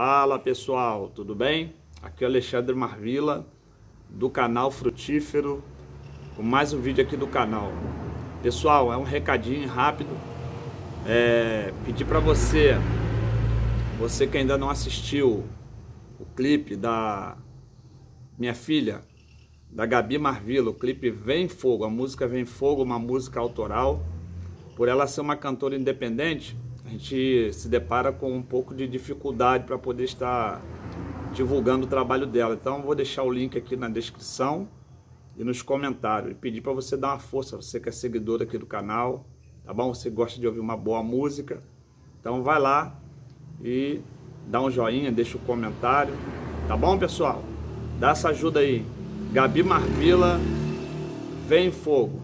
Fala pessoal, tudo bem? Aqui é o Alexandre Marvila do canal Frutífero com mais um vídeo aqui do canal. Pessoal, é um recadinho rápido. É, pedir para você, você que ainda não assistiu o clipe da minha filha, da Gabi Marvila, o clipe Vem Fogo, a música Vem Fogo, uma música autoral. Por ela ser uma cantora independente, a gente se depara com um pouco de dificuldade para poder estar divulgando o trabalho dela. Então, vou deixar o link aqui na descrição e nos comentários. E pedir para você dar uma força, você que é seguidor aqui do canal, tá bom? Você gosta de ouvir uma boa música. Então, vai lá e dá um joinha, deixa um comentário, tá bom, pessoal? Dá essa ajuda aí. Gabi Marvila, vem fogo.